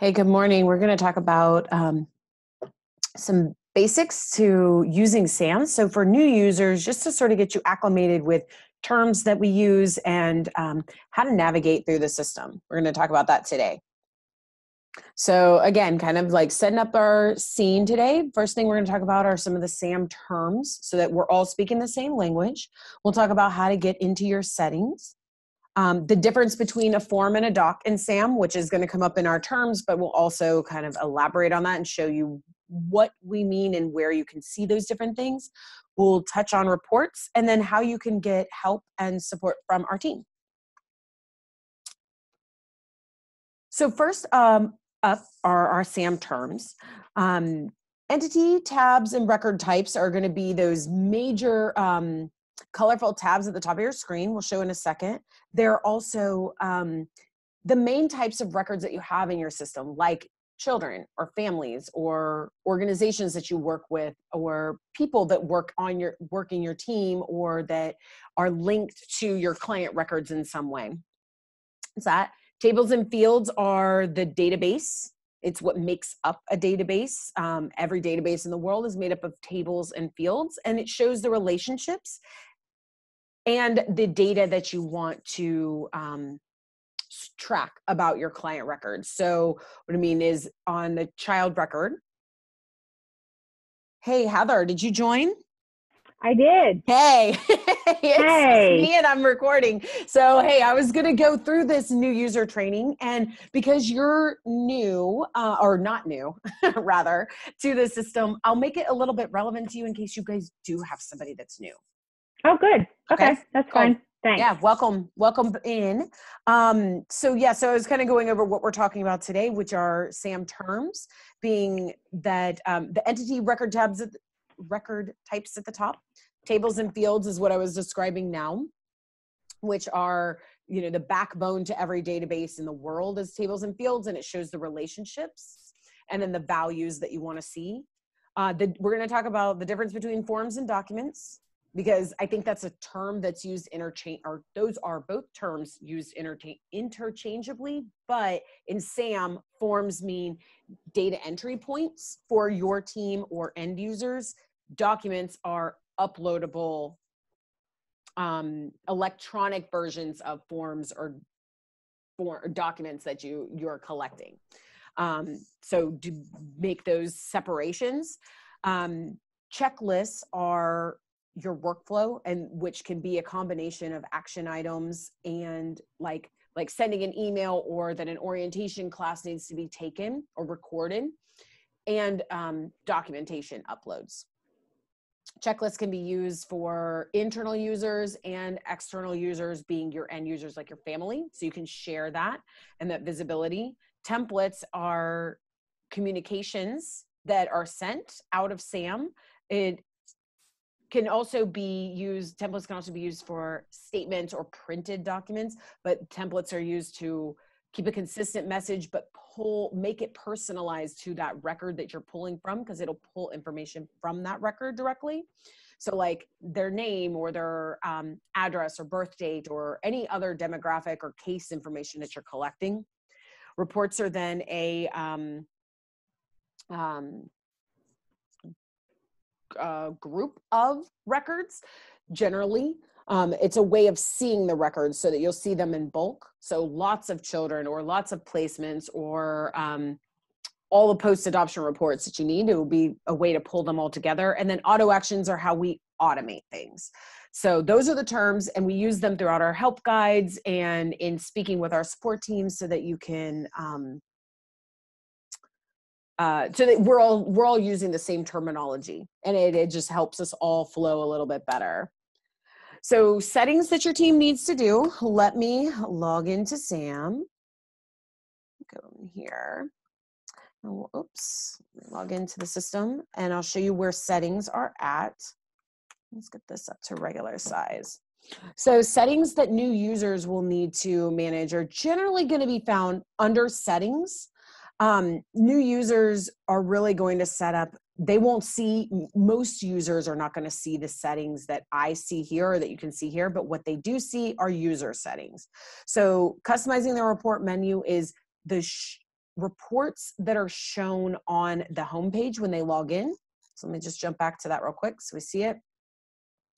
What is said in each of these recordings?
Hey, good morning. We're going to talk about um, some basics to using SAM. So, for new users, just to sort of get you acclimated with terms that we use and um, how to navigate through the system. We're going to talk about that today. So, again, kind of like setting up our scene today. First thing we're going to talk about are some of the SAM terms so that we're all speaking the same language. We'll talk about how to get into your settings um, the difference between a form and a doc in SAM, which is going to come up in our terms, but we'll also kind of elaborate on that and show you what we mean and where you can see those different things. We'll touch on reports and then how you can get help and support from our team. So first um, up are our SAM terms. Um, entity, tabs, and record types are going to be those major um, colorful tabs at the top of your screen. We'll show in a second. There are also um, the main types of records that you have in your system, like children or families or organizations that you work with or people that work on your work in your team or that are linked to your client records in some way. Is that tables and fields are the database it's what makes up a database. Um, every database in the world is made up of tables and fields, and it shows the relationships and the data that you want to um, track about your client records. So, what I mean is on the child record. Hey, Heather, did you join? I did. Hey, hey, me and I'm recording. So, hey, I was going to go through this new user training, and because you're new, uh, or not new, rather, to the system, I'll make it a little bit relevant to you in case you guys do have somebody that's new. Oh, good. Okay, okay. that's cool. fine. Thanks. Yeah, welcome, welcome in. Um, so yeah, so I was kind of going over what we're talking about today, which are SAM terms, being that um, the entity record tabs, at the, record types at the top, tables and fields is what I was describing now, which are you know the backbone to every database in the world is tables and fields, and it shows the relationships and then the values that you want to see. Uh, the, we're going to talk about the difference between forms and documents because I think that's a term that's used interchange or those are both terms used interchange interchangeably, but in SAM forms mean data entry points for your team or end users. Documents are uploadable um, electronic versions of forms or, for, or documents that you you're collecting. Um, so to make those separations, um, checklists are your workflow and which can be a combination of action items and like like sending an email or that an orientation class needs to be taken or recorded and um, documentation uploads. Checklists can be used for internal users and external users being your end users like your family so you can share that and that visibility. Templates are communications that are sent out of sam. It can also be used templates can also be used for statements or printed documents but templates are used to keep a consistent message but pull make it personalized to that record that you're pulling from because it'll pull information from that record directly. So like their name or their um, address or birth date or any other demographic or case information that you're collecting. Reports are then a um, um, uh, group of records generally. Um, it's a way of seeing the records so that you'll see them in bulk. So lots of children or lots of placements or um, all the post adoption reports that you need it will be a way to pull them all together. And then auto actions are how we automate things. So those are the terms and we use them throughout our help guides and in speaking with our support teams so that you can um, uh, so that we're all we're all using the same terminology and it, it just helps us all flow a little bit better. So settings that your team needs to do let me log into sam. Go in here. Oh, oops. Log into the system and i'll show you where settings are at. Let's get this up to regular size. So settings that new users will need to manage are generally going to be found under settings um, new users are really going to set up they won't see most users are not going to see the settings that i see here or that you can see here but what they do see are user settings so customizing the report menu is the sh- reports that are shown on the homepage when they log in. So let me just jump back to that real quick so we see it.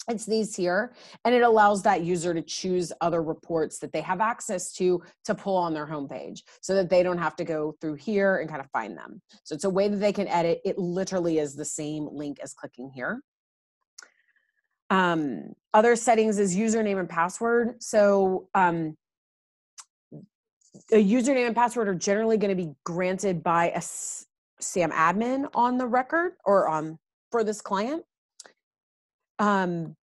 It's these here, and it allows that user to choose other reports that they have access to to pull on their homepage so that they don't have to go through here and kind of find them. So it's a way that they can edit. It literally is the same link as clicking here. Um, other settings is username and password. So um, a username and password are generally going to be granted by a SAM admin on the record or on for this client. Um,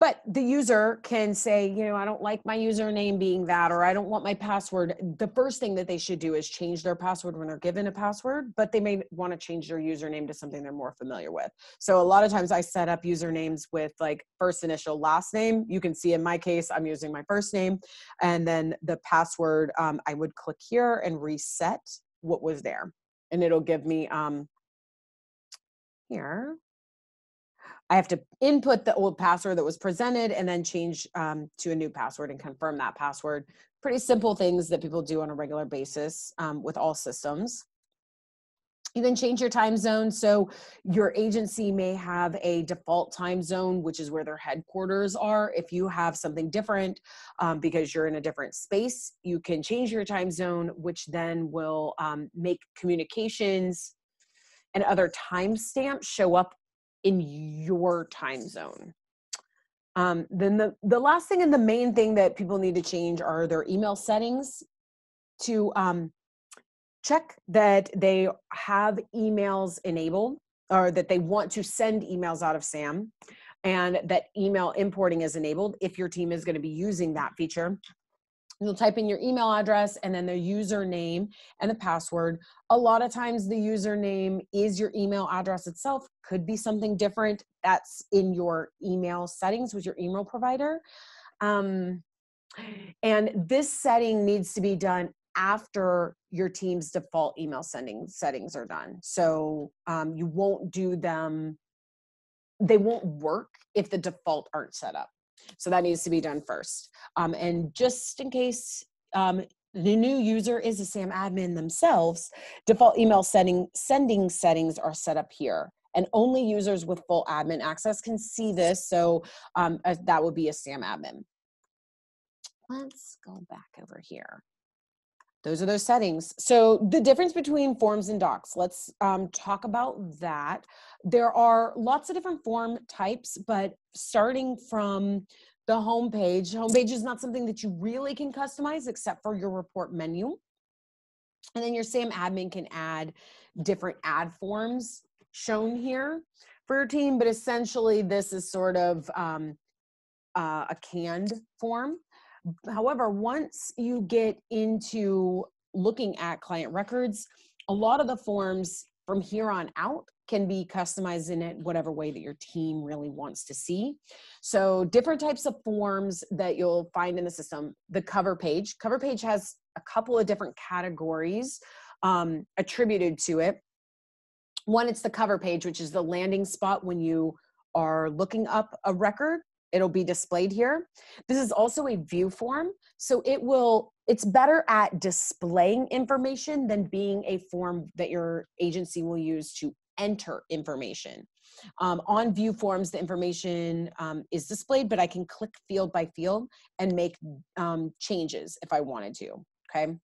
but the user can say, you know, I don't like my username being that, or I don't want my password. The first thing that they should do is change their password when they're given a password, but they may want to change their username to something they're more familiar with. So a lot of times I set up usernames with like first initial, last name. You can see in my case, I'm using my first name. And then the password, um, I would click here and reset what was there. And it'll give me um, here, I have to input the old password that was presented and then change um, to a new password and confirm that password. Pretty simple things that people do on a regular basis um, with all systems. You can change your time zone. So your agency may have a default time zone, which is where their headquarters are. If you have something different um, because you're in a different space, you can change your time zone, which then will um, make communications and other timestamps show up in your time zone. Um, then the, the last thing and the main thing that people need to change are their email settings to um, check that they have emails enabled or that they want to send emails out of SAM and that email importing is enabled if your team is going to be using that feature. You'll type in your email address and then the username and the password. A lot of times the username is your email address itself, could be something different that's in your email settings with your email provider. Um, and this setting needs to be done after your team's default email sending settings are done. So um, you won't do them, they won't work if the default aren't set up. So that needs to be done first. Um, and just in case um, the new user is a SAM admin themselves, default email setting, sending settings are set up here. And only users with full admin access can see this. So um, that would be a SAM admin. Let's go back over here. Those are those settings. So the difference between forms and docs, let's um, talk about that. There are lots of different form types, but starting from the homepage, homepage is not something that you really can customize except for your report menu. And then your SAM admin can add different add forms shown here for your team, but essentially this is sort of um, uh, a canned form. However, once you get into looking at client records, a lot of the forms from here on out can be customized in it whatever way that your team really wants to see. So different types of forms that you'll find in the system. The cover page. Cover page has a couple of different categories um, attributed to it. One, it's the cover page, which is the landing spot when you are looking up a record it'll be displayed here. This is also a view form, so it will, it's better at displaying information than being a form that your agency will use to enter information. Um, on view forms, the information um, is displayed, but I can click field by field and make um, changes if I wanted to, okay?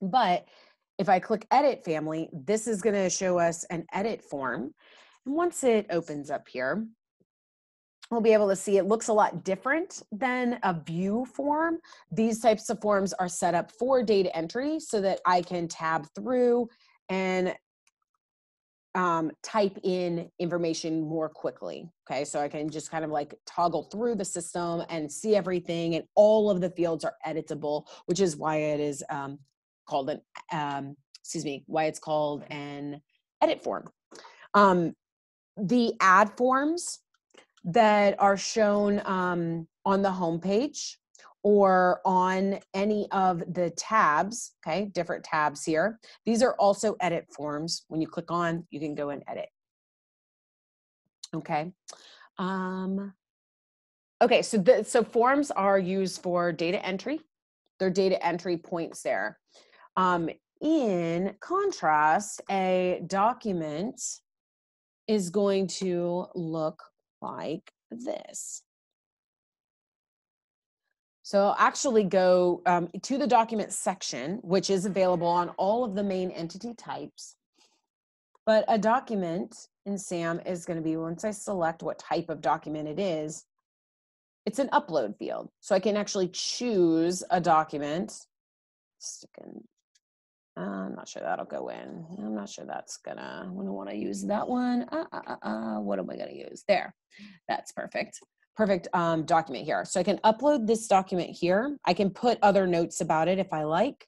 But if I click edit family, this is gonna show us an edit form. And once it opens up here, we'll be able to see it looks a lot different than a view form. These types of forms are set up for data entry so that I can tab through and um, type in information more quickly. Okay, so I can just kind of like toggle through the system and see everything, and all of the fields are editable, which is why it is um, called an um, excuse me, why it's called an edit form. Um, the add forms that are shown um, on the homepage or on any of the tabs, okay, different tabs here. These are also edit forms. When you click on, you can go and edit. Okay. Um, okay, so, the, so forms are used for data entry. They're data entry points there. Um, in contrast, a document is going to look like this. So I'll actually go um, to the document section, which is available on all of the main entity types. But a document in SAM is going to be, once I select what type of document it is, it's an upload field. So I can actually choose a document. Stick in. Uh, I'm not sure that'll go in. I'm not sure that's gonna, I'm gonna want to use that one. Uh, uh, uh, uh, what am I gonna use? There, that's perfect. Perfect um, document here. So I can upload this document here. I can put other notes about it if I like.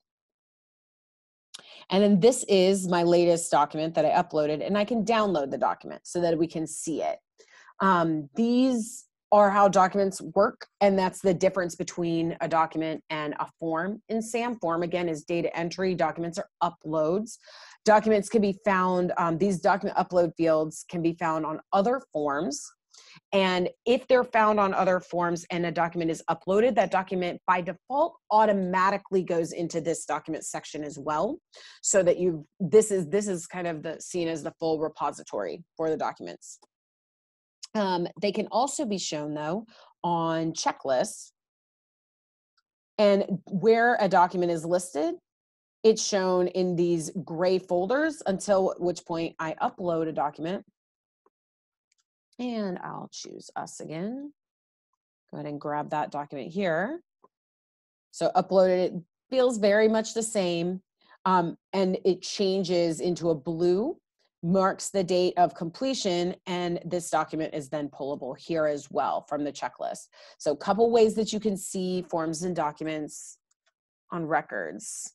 And then this is my latest document that I uploaded and I can download the document so that we can see it. Um, these are how documents work and that's the difference between a document and a form. In sam form again is data entry documents are uploads. Documents can be found um, these document upload fields can be found on other forms. And if they're found on other forms and a document is uploaded that document by default automatically goes into this document section as well so that you this is this is kind of the seen as the full repository for the documents um, they can also be shown though on checklists. And where a document is listed, it's shown in these gray folders until which point I upload a document. And I'll choose us again. Go ahead and grab that document here. So uploaded, it feels very much the same. Um, and it changes into a blue marks the date of completion and this document is then pullable here as well from the checklist. So a couple ways that you can see forms and documents on records.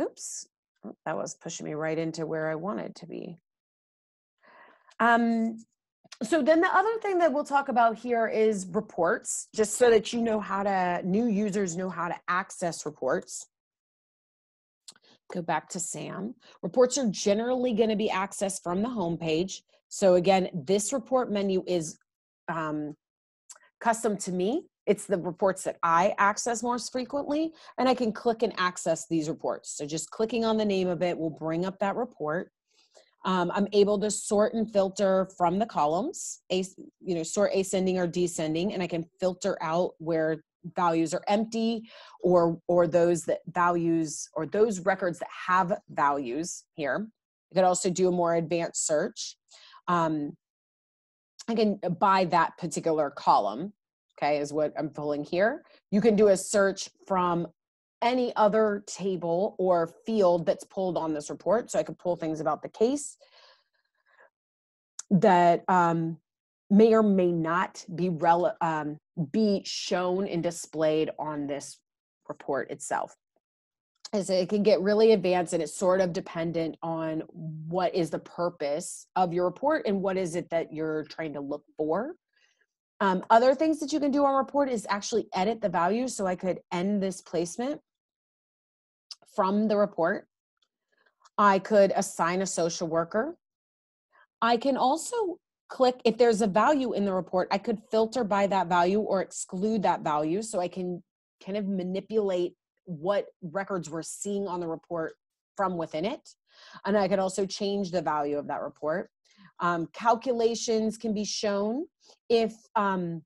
Oops, oh, that was pushing me right into where I wanted to be. Um, so then the other thing that we'll talk about here is reports, just so that you know how to, new users know how to access reports go back to SAM. Reports are generally going to be accessed from the home page. So again, this report menu is um, custom to me. It's the reports that I access most frequently, and I can click and access these reports. So just clicking on the name of it will bring up that report. Um, I'm able to sort and filter from the columns, you know, sort ascending or descending, and I can filter out where values are empty or or those that values or those records that have values here. You could also do a more advanced search um, i can buy that particular column okay is what i'm pulling here. You can do a search from any other table or field that's pulled on this report. So i could pull things about the case that um, may or may not be rel- um, be shown and displayed on this report itself. Is it can get really advanced and it's sort of dependent on what is the purpose of your report and what is it that you're trying to look for. Um, other things that you can do on report is actually edit the value so i could end this placement from the report. I could assign a social worker. I can also click if there's a value in the report i could filter by that value or exclude that value so i can kind of manipulate what records we're seeing on the report from within it. And i could also change the value of that report. Um, calculations can be shown if um,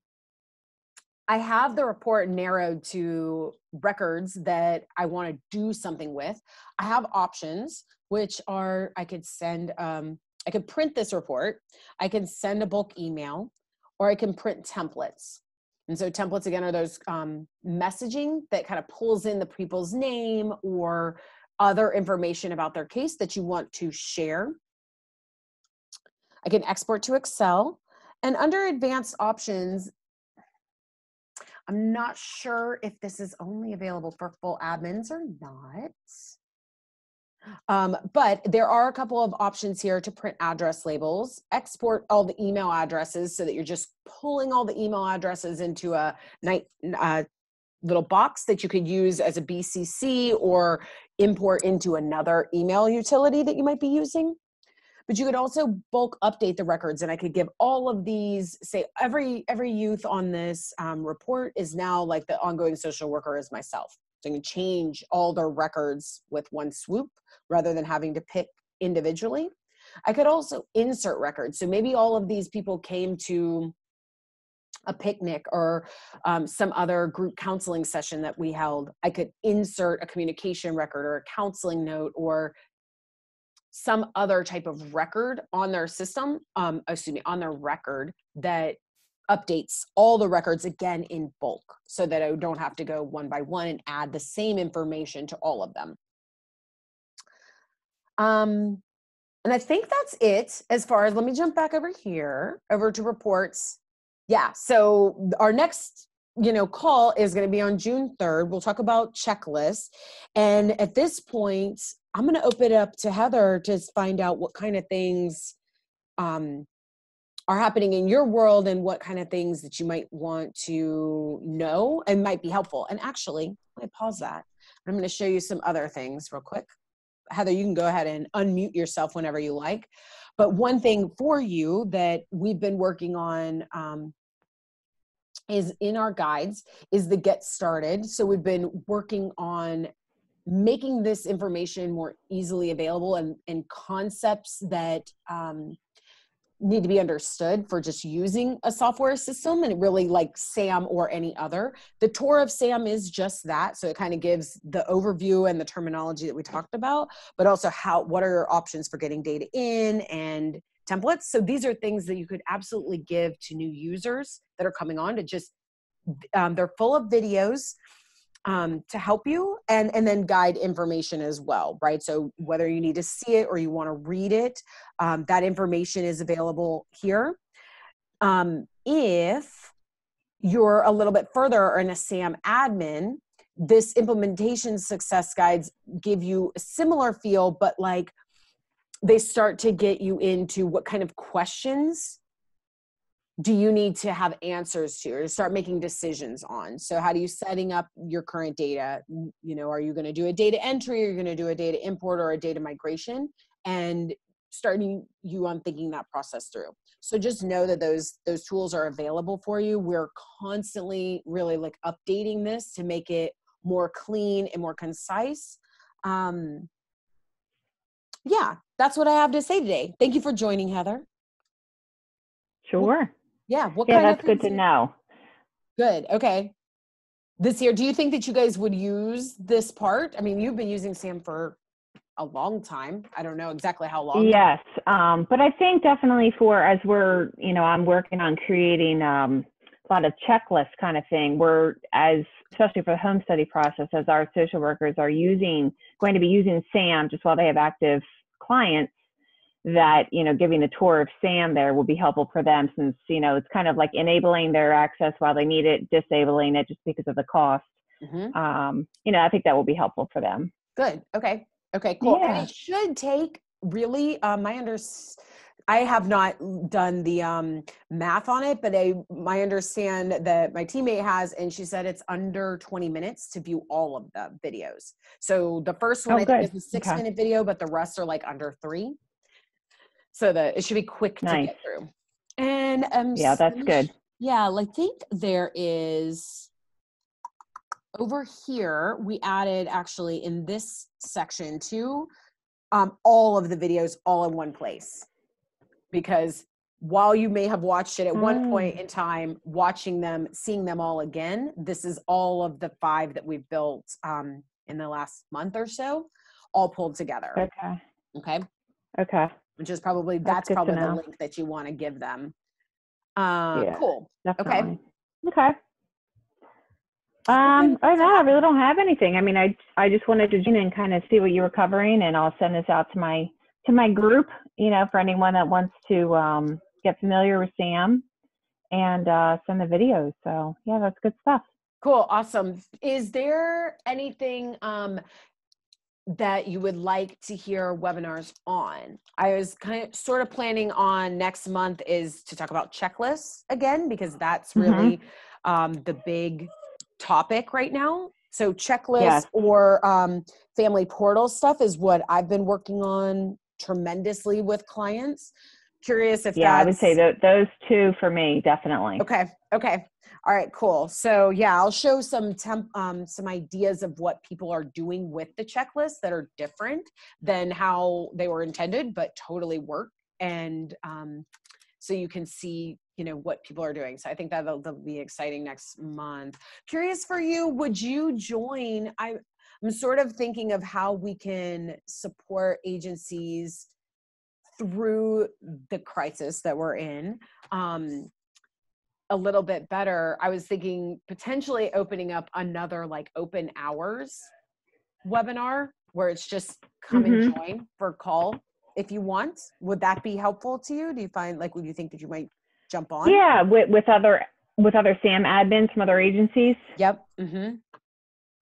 i have the report narrowed to records that i want to do something with. I have options which are i could send um, I could print this report, I can send a bulk email, or I can print templates. And so templates again are those um, messaging that kind of pulls in the people's name or other information about their case that you want to share. I can export to Excel. And under advanced options, I'm not sure if this is only available for full admins or not. Um, but there are a couple of options here to print address labels, export all the email addresses so that you're just pulling all the email addresses into a night, uh, little box that you could use as a BCC or import into another email utility that you might be using. But you could also bulk update the records, and I could give all of these. Say every every youth on this um, report is now like the ongoing social worker is myself. Can change all their records with one swoop rather than having to pick individually. I could also insert records. So maybe all of these people came to a picnic or um, some other group counseling session that we held. I could insert a communication record or a counseling note or some other type of record on their system, um, excuse me, on their record that updates all the records again in bulk so that I don't have to go one by one and add the same information to all of them. Um, and I think that's it as far as, let me jump back over here, over to reports. Yeah, so our next you know call is going to be on june 3rd we'll talk about checklists and at this point i'm going to open it up to heather to find out what kind of things um, are happening in your world and what kind of things that you might want to know and might be helpful and actually me pause that i'm going to show you some other things real quick Heather, you can go ahead and unmute yourself whenever you like. But one thing for you that we've been working on um, is in our guides is the get started. So we've been working on making this information more easily available and, and concepts that um, need to be understood for just using a software system and really like SAM or any other. The tour of SAM is just that. So it kind of gives the overview and the terminology that we talked about, but also how what are your options for getting data in and templates. So these are things that you could absolutely give to new users that are coming on to just um, they're full of videos um, to help you and and then guide information as well right? So whether you need to see it or you want to read it um, that information is available here. Um, if you're a little bit further in a sam admin this implementation success guides give you a similar feel but like they start to get you into what kind of questions do you need to have answers to or start making decisions on? So how do you setting up your current data? You know are you going to do a data entry? Are you going to do a data import or a data migration? And starting you on thinking that process through. So just know that those those tools are available for you. We're constantly really like updating this to make it more clean and more concise. Um yeah that's what i have to say today. Thank you for joining heather. Sure yeah. What yeah, kind that's of good to know. Good. Okay. This year, do you think that you guys would use this part? I mean, you've been using Sam for a long time. I don't know exactly how long. Yes. Um, but I think definitely for as we're, you know, I'm working on creating um, a lot of checklist kind of thing. We're as especially for the home study process, as our social workers are using going to be using SAM just while they have active clients that you know giving a tour of sam there will be helpful for them since you know it's kind of like enabling their access while they need it disabling it just because of the cost. Mm-hmm. um, you know i think that will be helpful for them. Good. Okay. Okay cool. Yeah. and it should take really um, my under i have not done the um, math on it but I, my understand that my teammate has and she said it's under 20 minutes to view all of the videos. So the first one oh, i think is a six okay. minute video but the rest are like under three so that it should be quick nice. to get through. And um, yeah, that's good. Yeah, I think there is over here. We added actually in this section too, um, all of the videos all in one place because while you may have watched it at one point mm. in time, watching them, seeing them all again, this is all of the five that we've built um, in the last month or so, all pulled together. Okay. Okay. Okay which is probably that's, that's probably the link that you want to give them. Uh, yeah, cool. Definitely. Okay. Okay. Um, oh no, I really don't have anything. I mean, I I just wanted to join and kind of see what you were covering, and I'll send this out to my to my group. You know, for anyone that wants to um, get familiar with Sam and uh, send the videos. So yeah, that's good stuff. Cool, awesome. Is there anything um, that you would like to hear webinars on. I was kind of sort of planning on next month is to talk about checklists again because that's mm-hmm. really mm-hmm. um, the big topic right now. So checklists yes. or um, family portal stuff is what I've been working on tremendously with clients. Curious if yeah, I would say that those two for me definitely. Okay, okay, All right, cool. So yeah, I'll show some temp, um, some ideas of what people are doing with the checklist that are different than how they were intended, but totally work. And um, so you can see, you know, what people are doing. So I think that'll, that'll be exciting next month. Curious for you, would you join? I, I'm sort of thinking of how we can support agencies through the crisis that we're in. Um, a little bit better, I was thinking potentially opening up another like open hours webinar where it's just come and Mhm. join for a call if you want. Would that be helpful to you? Do you find like would you think that you might jump on? Yeah, with, with other with other SAM admins from other agencies. Yep. Mm-hmm.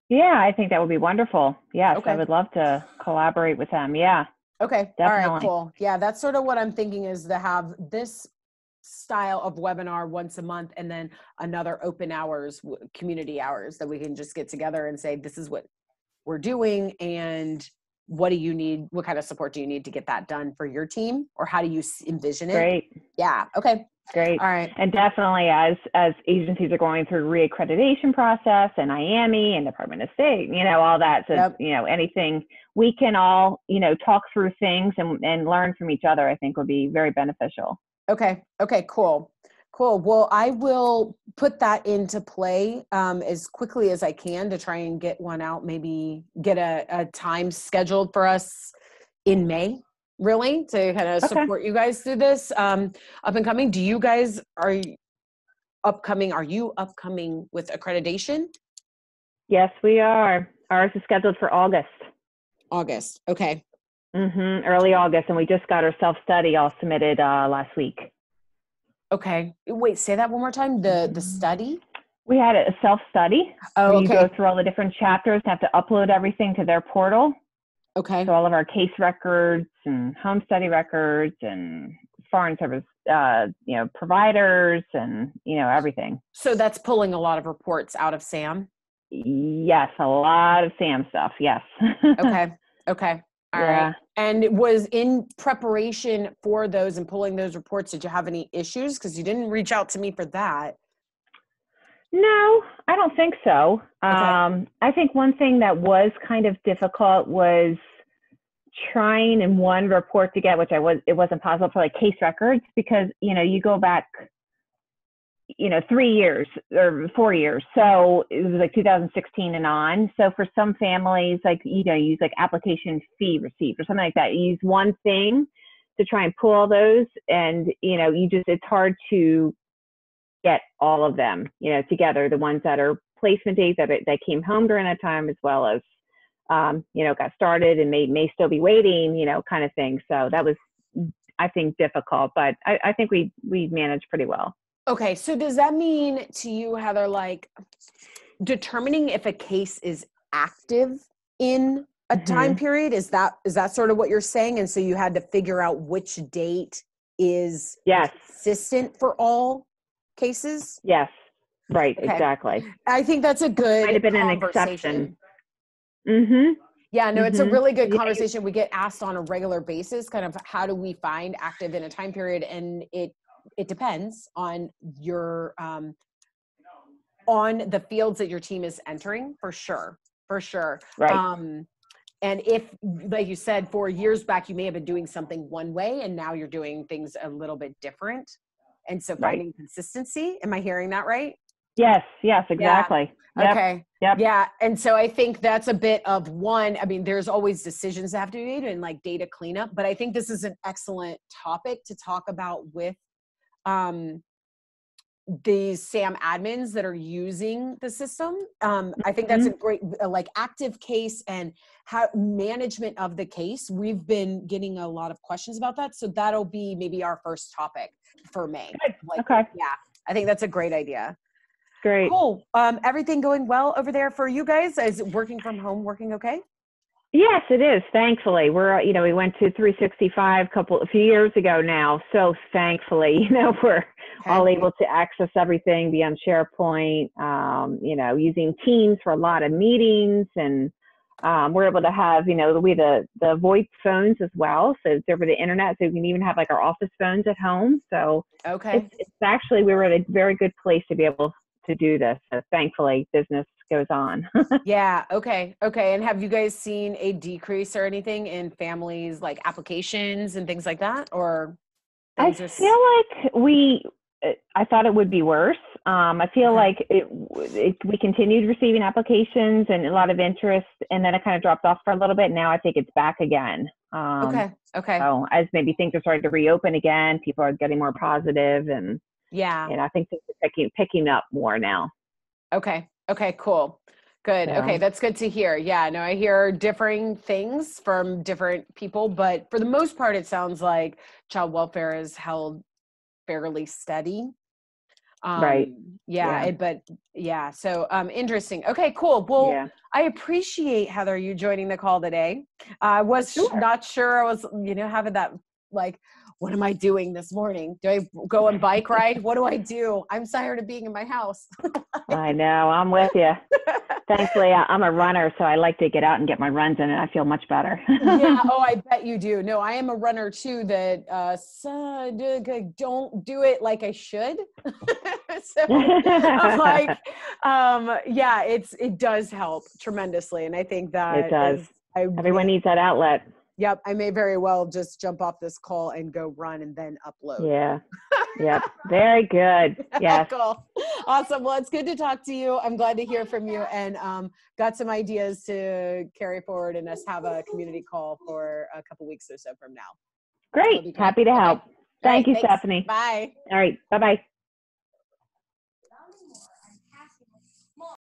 Yeah, I think that would be wonderful. Yes, Okay. I would love to collaborate with them. Yeah. Okay. All right. Cool. Yeah, that's sort of what I'm thinking is to have this style of webinar once a month and then another open hours, community hours that we can just get together and say, this is what we're doing and what do you need? What kind of support do you need to get that done for your team or how do you envision it? Great. Yeah. Okay. Great. All right. And definitely as as agencies are going through reaccreditation process and IAAME and Department of State, you know, all that. So, Yep. you know, anything we can all, you know, talk through things and, and learn from each other, I think would be very beneficial. Okay. Okay. Cool. Cool. Well, I will put that into play um, as quickly as I can to try and get one out. Maybe get a, a time scheduled for us in May, really, to kind of Okay. support you guys through this um, up and coming. Do you guys are you upcoming? Are you upcoming with accreditation? Yes, we are. Ours is scheduled for August. August. Okay. Hmm early August, and we just got our self study all submitted uh, last week. Okay. Wait. Say that one more time. The the study. We had a self study. Oh, where You go through all the different chapters, have to upload everything to their portal. Okay. So all of our case records and home study records and foreign service, uh, you know, providers and you know everything. So that's pulling a lot of reports out of Sam. Yes, a lot of Sam stuff. Yes. Okay. Okay. All right. yeah. And it was in preparation for those and pulling those reports. Did you have any issues? Because you didn't reach out to me for that. No, I don't think so. Um, I think one thing that was kind of difficult was trying in one report to get, which I was, it wasn't possible for like case records because, you know, you go back, you know, three years or four years. So it was like 2016 and on. So for some families, like, you know, use like application fee receipt or something like that. You use one thing to try and pull all those. And, you know, you just, it's hard to get all of them, you know, together, the ones that are placement dates that, that came home during that time, as well as, um, you know, got started and may, may still be waiting, you know, kind of thing. So that was, I think, difficult, but I, I think we, we managed pretty well. Okay. So does that mean to you, Heather, like determining if a case is active in a time period? Is that is that sort of what you're saying? And so you had to figure out which date is Yes. consistent for all cases? Yes. Right. Okay. Exactly. I think that's a good Might have been an conversation. exception. Mm-hmm. Yeah, no, it's a Mhm. really good conversation. We get asked on a regular basis, kind of how do we find active in a time period, and it it depends on your um, on the fields that your team is entering for sure, for sure. Right. Um, and if, like you said, four years back, you may have been doing something one way, and now you're doing things a little bit different. And so Right. finding consistency. Am I hearing that right? yes. Yes. Exactly. Yep. Okay. Yep. Yeah. And so I think that's a bit of one. I mean, there's always decisions that have to be made and like data cleanup, but I think this is an excellent topic to talk about with um, these SAM admins that are using the system. Um, I think that's a great, uh, like active case and how management of the case. We've been getting a lot of questions about that. So that'll be maybe our first topic for May. Like, Okay. Yeah. I think that's a great idea. Great. Cool. Um, everything going well over there for you guys? Is working from home working okay? Yes, it is. Thankfully, we're you know we went to 365 couple a few years ago now. So thankfully, you know we're all able to access everything, be on SharePoint. Um, you know, using Teams for a lot of meetings, and um, we're able to have you know we the the VoIP phones as well. So it's over the internet, so we can even have like our office phones at home. So Okay. it's, it's actually we were at a very good place to be able to do this. So thankfully, business goes on. yeah. Okay. Okay. And have you guys seen a decrease or anything in families like applications and things like that, or? I feel like we. I thought it would be worse. Um, I feel like it, it, we continued receiving applications and a lot of interest, and then it kind of dropped off for a little bit. Now I think it's back again. Um, okay. Okay. So as maybe things are starting to reopen again, people are getting more positive, and yeah, and I think things are picking picking up more now. Okay. Okay. Cool. Good. Yeah. Okay, that's good to hear. Yeah, no, I hear differing things from different people, but for the most part, it sounds like child welfare is held fairly steady. Um, Right. Yeah, Yeah. it- but yeah, so um, interesting. Okay, cool. Well, yeah. I appreciate Heather you joining the call today. I was Sure. not sure. I was, you know, having that like, what am I doing this morning? Do I go on bike ride? What do I do? I'm tired of being in my house. I know. I'm with you. Thankfully, I'm a runner, so I like to get out and get my runs in, and I feel much better. yeah. Oh, I bet you do. No, I am a runner too. That uh, so, don't do it like I should. so I'm like, um, yeah, it's it does help tremendously, and I think that It does. is- I Everyone needs that outlet. Yep, I may very well just jump off this call and go run and then upload. Yeah. Yep. Very good. Yeah. cool. Awesome. Well, it's good to talk to you. I'm glad to hear from you and um, got some ideas to carry forward and us have a community call for a couple weeks or so from now. Great. Happy to help. Thank right, you, thanks. Stephanie. Bye. All right. Bye bye.